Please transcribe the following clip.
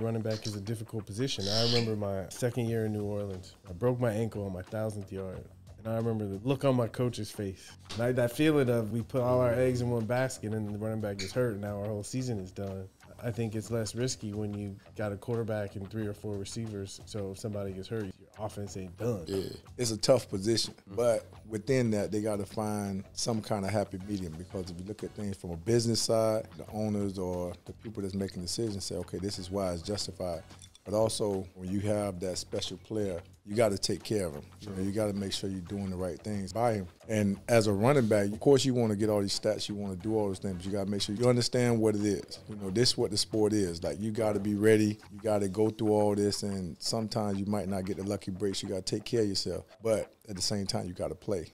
Running back is a difficult position. I remember my second year in New Orleans. I broke my ankle on my thousandth yard. And I remember the look on my coach's face. Like that feeling of we put all our eggs in one basket and the running back gets hurt and now our whole season is done. I think it's less risky when you got a quarterback and three or four receivers. So if somebody gets hurt, your offense ain't done. Yeah, it's a tough position, mm-hmm. but within that, they got to find some kind of happy medium because if you look at things from a business side, the owners or the people that's making decisions say, okay, this is why it's justified. But also, when you have that special player, you got to take care of him. You, know, you got to make sure you're doing the right things by him. And as a running back, of course, you want to get all these stats, you want to do all those things, but you got to make sure you understand what it is. You know, this is what the sport is. Like, you got to be ready. You got to go through all this, and sometimes you might not get the lucky breaks. You got to take care of yourself. But at the same time, you got to play.